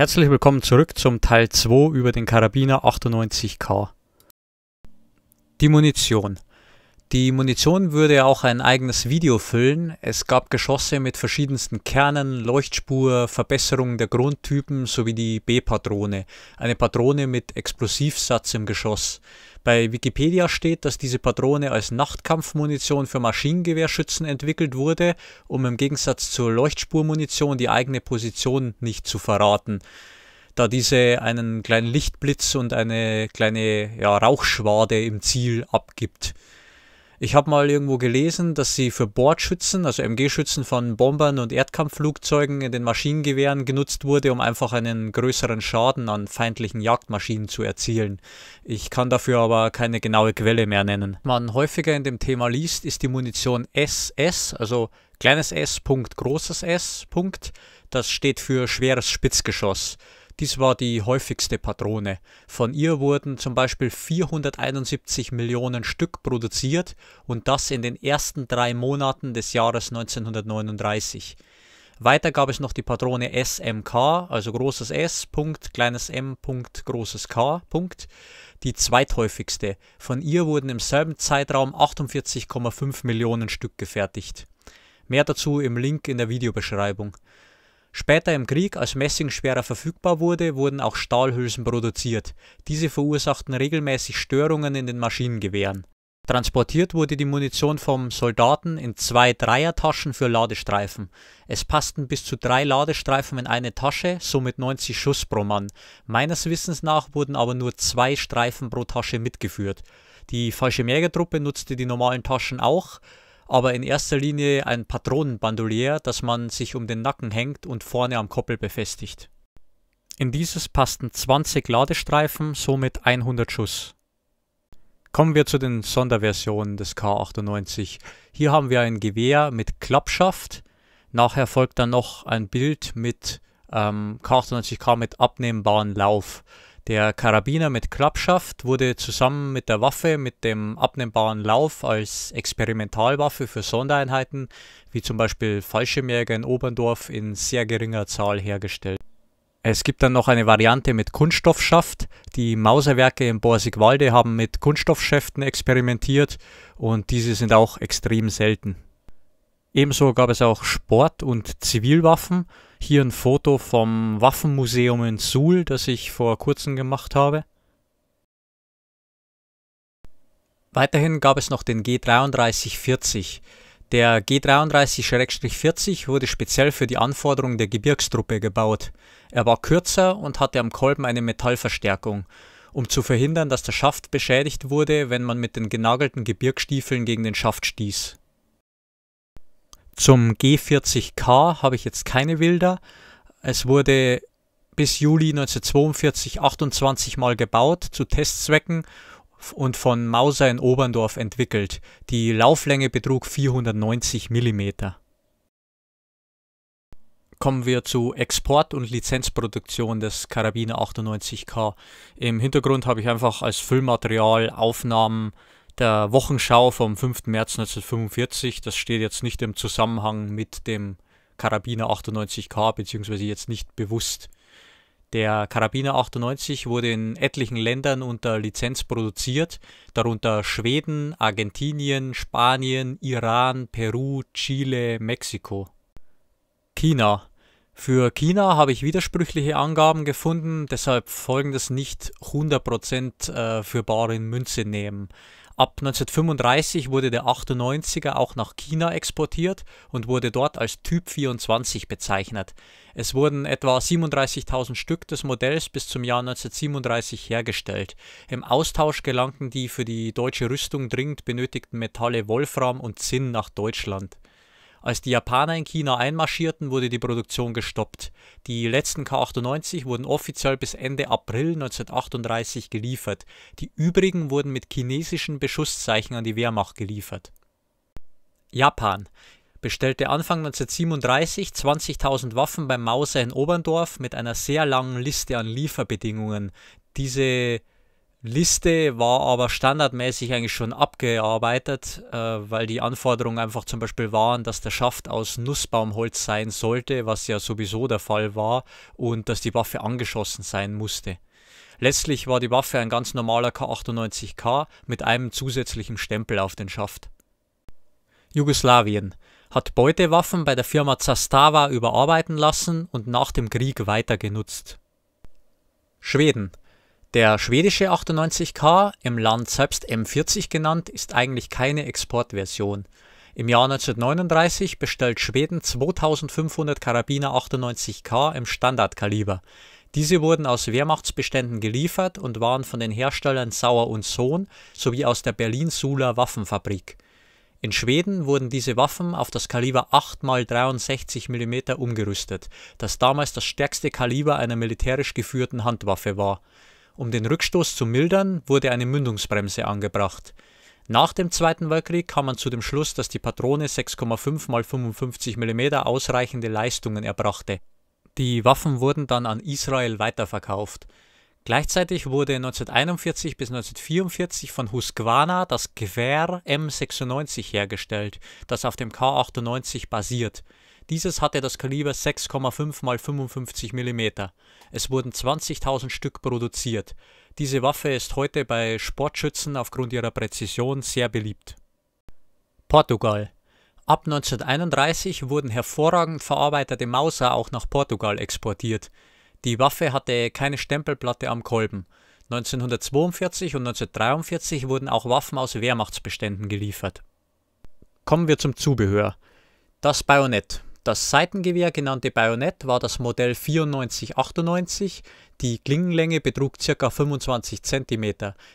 Herzlich willkommen zurück zum Teil 2 über den Karabiner 98K. Die Munition. Die Munition würde auch ein eigenes Video füllen. Es gab Geschosse mit verschiedensten Kernen, Leuchtspur, Verbesserungen der Grundtypen sowie die B-Patrone, eine Patrone mit Explosivsatz im Geschoss. Bei Wikipedia steht, dass diese Patrone als Nachtkampfmunition für Maschinengewehrschützen entwickelt wurde, um im Gegensatz zur Leuchtspurmunition die eigene Position nicht zu verraten, da diese einen kleinen Lichtblitz und eine kleine ja, Rauchschwade im Ziel abgibt. Ich habe mal irgendwo gelesen, dass sie für Bordschützen, also MG-Schützen von Bombern und Erdkampfflugzeugen in den Maschinengewehren genutzt wurde, um einfach einen größeren Schaden an feindlichen Jagdmaschinen zu erzielen. Ich kann dafür aber keine genaue Quelle mehr nennen. Man häufiger in dem Thema liest, ist die Munition SS, also kleines s. Punkt, großes s. Punkt. Das steht für schweres Spitzgeschoss. Dies war die häufigste Patrone. Von ihr wurden zum Beispiel 471 Millionen Stück produziert und das in den ersten drei Monaten des Jahres 1939. Weiter gab es noch die Patrone SMK, also großes S, Punkt, kleines m, Punkt, großes K, Punkt, die zweithäufigste. Von ihr wurden im selben Zeitraum 48,5 Millionen Stück gefertigt. Mehr dazu im Link in der Videobeschreibung. Später im Krieg, als Messing schwerer verfügbar wurde, wurden auch Stahlhülsen produziert. Diese verursachten regelmäßig Störungen in den Maschinengewehren. Transportiert wurde die Munition vom Soldaten in zwei Dreiertaschen für Ladestreifen. Es passten bis zu drei Ladestreifen in eine Tasche, somit 90 Schuss pro Mann. Meines Wissens nach wurden aber nur zwei Streifen pro Tasche mitgeführt. Die Fallschirmjägertruppe nutzte die normalen Taschen auch, aber in erster Linie ein Patronenbandolier, das man sich um den Nacken hängt und vorne am Koppel befestigt. In dieses passten 20 Ladestreifen, somit 100 Schuss. Kommen wir zu den Sonderversionen des K98. Hier haben wir ein Gewehr mit Klappschaft. Nachher folgt dann noch ein Bild mit ähm, K98K mit abnehmbaren Lauf. Der Karabiner mit Klappschaft wurde zusammen mit der Waffe mit dem abnehmbaren Lauf als Experimentalwaffe für Sondereinheiten, wie zum Beispiel Fallschirmjäger in Oberndorf, in sehr geringer Zahl hergestellt. Es gibt dann noch eine Variante mit Kunststoffschaft. Die Mauserwerke in Borsigwalde haben mit Kunststoffschäften experimentiert und diese sind auch extrem selten. Ebenso gab es auch Sport- und Zivilwaffen. Hier ein Foto vom Waffenmuseum in Suhl, das ich vor kurzem gemacht habe. Weiterhin gab es noch den G3340. Der G33-40 wurde speziell für die Anforderungen der Gebirgstruppe gebaut. Er war kürzer und hatte am Kolben eine Metallverstärkung, um zu verhindern, dass der Schaft beschädigt wurde, wenn man mit den genagelten Gebirgsstiefeln gegen den Schaft stieß. Zum G40K habe ich jetzt keine Bilder. Es wurde bis Juli 1942 28 Mal gebaut zu Testzwecken und von Mauser in Oberndorf entwickelt. Die Lauflänge betrug 490 mm. Kommen wir zu Export- und Lizenzproduktion des Karabiner 98K. Im Hintergrund habe ich einfach als Füllmaterial Aufnahmen der Wochenschau vom 5. März 1945. Das steht jetzt nicht im Zusammenhang mit dem Karabiner 98K, beziehungsweise jetzt nicht bewusst. Der Karabiner 98 wurde in etlichen Ländern unter Lizenz produziert, darunter Schweden, Argentinien, Spanien, Iran, Peru, Chile, Mexiko. China. Für China habe ich widersprüchliche Angaben gefunden, deshalb folgendes nicht 100% äh, für bare Münze nehmen. Ab 1935 wurde der 98er auch nach China exportiert und wurde dort als Typ 24 bezeichnet. Es wurden etwa 37.000 Stück des Modells bis zum Jahr 1937 hergestellt. Im Austausch gelangten die für die deutsche Rüstung dringend benötigten Metalle Wolfram und Zinn nach Deutschland. Als die Japaner in China einmarschierten, wurde die Produktion gestoppt. Die letzten K98 wurden offiziell bis Ende April 1938 geliefert. Die übrigen wurden mit chinesischen Beschusszeichen an die Wehrmacht geliefert. Japan bestellte Anfang 1937 20.000 Waffen beim Mauser in Oberndorf mit einer sehr langen Liste an Lieferbedingungen. Diese Liste war aber standardmäßig eigentlich schon abgearbeitet, äh, weil die Anforderungen einfach zum Beispiel waren, dass der Schaft aus Nussbaumholz sein sollte, was ja sowieso der Fall war, und dass die Waffe angeschossen sein musste. Letztlich war die Waffe ein ganz normaler K98K mit einem zusätzlichen Stempel auf den Schaft. Jugoslawien hat Beutewaffen bei der Firma Zastava überarbeiten lassen und nach dem Krieg weiter genutzt. Schweden der schwedische 98K, im Land selbst M40 genannt, ist eigentlich keine Exportversion. Im Jahr 1939 bestellt Schweden 2500 Karabiner 98K im Standardkaliber. Diese wurden aus Wehrmachtsbeständen geliefert und waren von den Herstellern Sauer und Sohn sowie aus der Berlin-Suler Waffenfabrik. In Schweden wurden diese Waffen auf das Kaliber 8 x 63 mm umgerüstet, das damals das stärkste Kaliber einer militärisch geführten Handwaffe war. Um den Rückstoß zu mildern, wurde eine Mündungsbremse angebracht. Nach dem Zweiten Weltkrieg kam man zu dem Schluss, dass die Patrone 6,5 x 55 mm ausreichende Leistungen erbrachte. Die Waffen wurden dann an Israel weiterverkauft. Gleichzeitig wurde 1941 bis 1944 von Husqvarna das Gewehr M96 hergestellt, das auf dem K98 basiert. Dieses hatte das Kaliber 6,5 x 55 mm. Es wurden 20.000 Stück produziert. Diese Waffe ist heute bei Sportschützen aufgrund ihrer Präzision sehr beliebt. Portugal Ab 1931 wurden hervorragend verarbeitete Mauser auch nach Portugal exportiert. Die Waffe hatte keine Stempelplatte am Kolben. 1942 und 1943 wurden auch Waffen aus Wehrmachtsbeständen geliefert. Kommen wir zum Zubehör. Das Bajonett. Das Seitengewehr genannte Bajonett war das Modell 9498, die Klingenlänge betrug ca. 25 cm,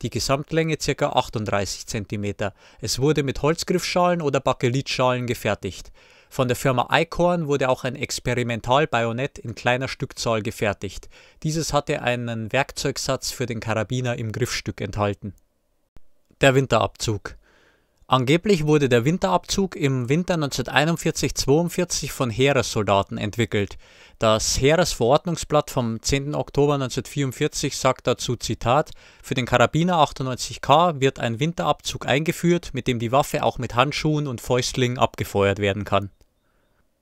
die Gesamtlänge ca. 38 cm. Es wurde mit Holzgriffschalen oder Bakelitschalen gefertigt. Von der Firma Eichhorn wurde auch ein Experimental-Bajonett in kleiner Stückzahl gefertigt. Dieses hatte einen Werkzeugsatz für den Karabiner im Griffstück enthalten. Der Winterabzug Angeblich wurde der Winterabzug im Winter 1941-42 von Heeressoldaten entwickelt. Das Heeresverordnungsblatt vom 10. Oktober 1944 sagt dazu Zitat: Für den Karabiner 98K wird ein Winterabzug eingeführt, mit dem die Waffe auch mit Handschuhen und Fäustlingen abgefeuert werden kann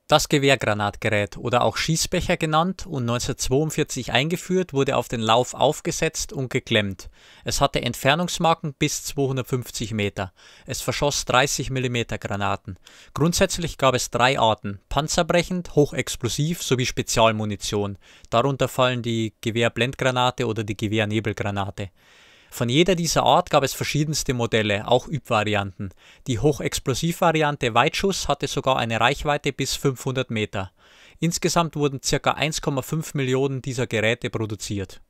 das Gewehrgranatgerät oder auch Schießbecher genannt und 1942 eingeführt, wurde auf den Lauf aufgesetzt und geklemmt. Es hatte Entfernungsmarken bis 250 Meter. Es verschoss 30 mm Granaten. Grundsätzlich gab es drei Arten: panzerbrechend, hochexplosiv sowie Spezialmunition. Darunter fallen die Gewehrblendgranate oder die Gewehrnebelgranate. Von jeder dieser Art gab es verschiedenste Modelle, auch Übvarianten. Die Hochexplosivvariante Weitschuss hatte sogar eine Reichweite bis 500 Meter. Insgesamt wurden ca. 1,5 Millionen dieser Geräte produziert.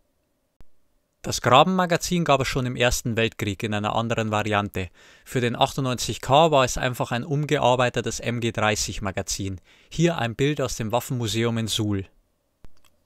Das Grabenmagazin gab es schon im Ersten Weltkrieg in einer anderen Variante. Für den 98K war es einfach ein umgearbeitetes MG30 Magazin. Hier ein Bild aus dem Waffenmuseum in Suhl.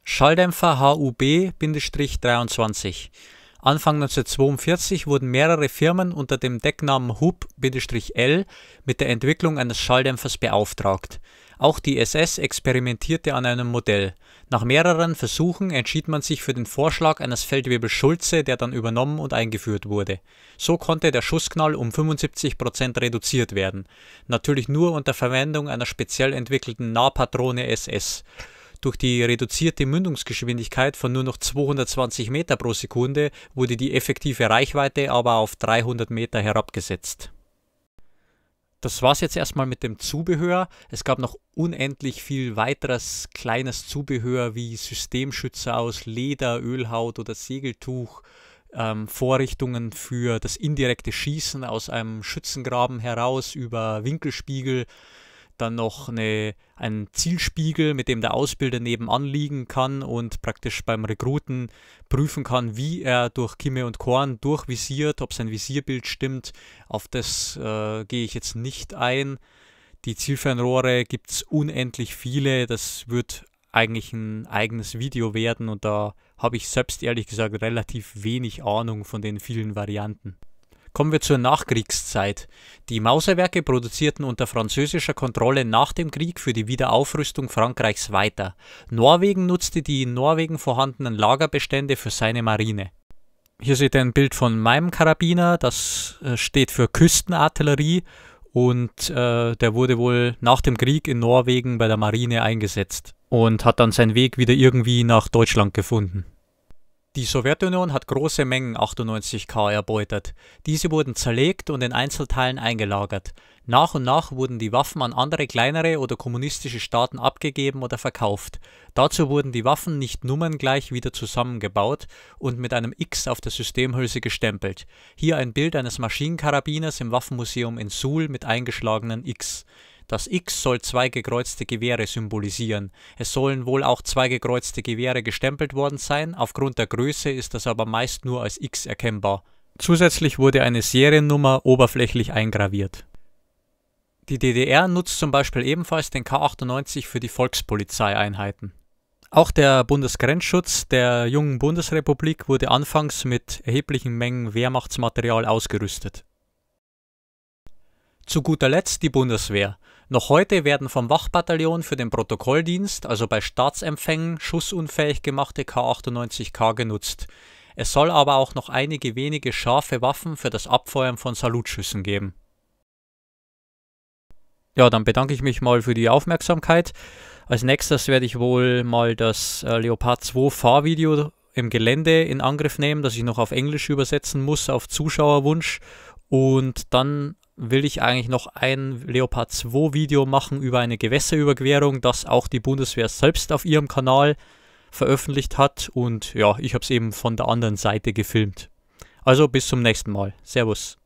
Schalldämpfer HUB-23 Anfang 1942 wurden mehrere Firmen unter dem Decknamen Hub-L mit der Entwicklung eines Schalldämpfers beauftragt. Auch die SS experimentierte an einem Modell. Nach mehreren Versuchen entschied man sich für den Vorschlag eines Feldwebel Schulze, der dann übernommen und eingeführt wurde. So konnte der Schussknall um 75% reduziert werden. Natürlich nur unter Verwendung einer speziell entwickelten Nahpatrone SS. Durch die reduzierte Mündungsgeschwindigkeit von nur noch 220 Meter pro Sekunde wurde die effektive Reichweite aber auf 300 Meter herabgesetzt. Das war's jetzt erstmal mit dem Zubehör. Es gab noch unendlich viel weiteres kleines Zubehör wie Systemschützer aus Leder, Ölhaut oder Segeltuch, ähm, Vorrichtungen für das indirekte Schießen aus einem Schützengraben heraus über Winkelspiegel dann noch eine, einen Zielspiegel, mit dem der Ausbilder nebenan liegen kann und praktisch beim Rekruten prüfen kann, wie er durch Kimme und Korn durchvisiert, ob sein Visierbild stimmt. Auf das äh, gehe ich jetzt nicht ein. Die Zielfernrohre gibt es unendlich viele. Das wird eigentlich ein eigenes Video werden und da habe ich selbst ehrlich gesagt relativ wenig Ahnung von den vielen Varianten. Kommen wir zur Nachkriegszeit. Die Mauserwerke produzierten unter französischer Kontrolle nach dem Krieg für die Wiederaufrüstung Frankreichs weiter. Norwegen nutzte die in Norwegen vorhandenen Lagerbestände für seine Marine. Hier seht ihr ein Bild von meinem Karabiner, das äh, steht für Küstenartillerie und äh, der wurde wohl nach dem Krieg in Norwegen bei der Marine eingesetzt und hat dann seinen Weg wieder irgendwie nach Deutschland gefunden. Die Sowjetunion hat große Mengen 98K erbeutet. Diese wurden zerlegt und in Einzelteilen eingelagert. Nach und nach wurden die Waffen an andere kleinere oder kommunistische Staaten abgegeben oder verkauft. Dazu wurden die Waffen nicht nummerngleich wieder zusammengebaut und mit einem X auf der Systemhülse gestempelt. Hier ein Bild eines Maschinenkarabiners im Waffenmuseum in Suhl mit eingeschlagenen X. Das X soll zwei gekreuzte Gewehre symbolisieren. Es sollen wohl auch zwei gekreuzte Gewehre gestempelt worden sein, aufgrund der Größe ist das aber meist nur als X erkennbar. Zusätzlich wurde eine Seriennummer oberflächlich eingraviert. Die DDR nutzt zum Beispiel ebenfalls den K98 für die Volkspolizeieinheiten. Auch der Bundesgrenzschutz der jungen Bundesrepublik wurde anfangs mit erheblichen Mengen Wehrmachtsmaterial ausgerüstet. Zu guter Letzt die Bundeswehr. Noch heute werden vom Wachbataillon für den Protokolldienst, also bei Staatsempfängen, schussunfähig gemachte K98K genutzt. Es soll aber auch noch einige wenige scharfe Waffen für das Abfeuern von Salutschüssen geben. Ja, dann bedanke ich mich mal für die Aufmerksamkeit. Als nächstes werde ich wohl mal das äh, Leopard 2 Fahrvideo im Gelände in Angriff nehmen, das ich noch auf Englisch übersetzen muss, auf Zuschauerwunsch. Und dann will ich eigentlich noch ein Leopard 2 Video machen über eine Gewässerüberquerung, das auch die Bundeswehr selbst auf ihrem Kanal veröffentlicht hat und ja, ich habe es eben von der anderen Seite gefilmt. Also bis zum nächsten Mal. Servus.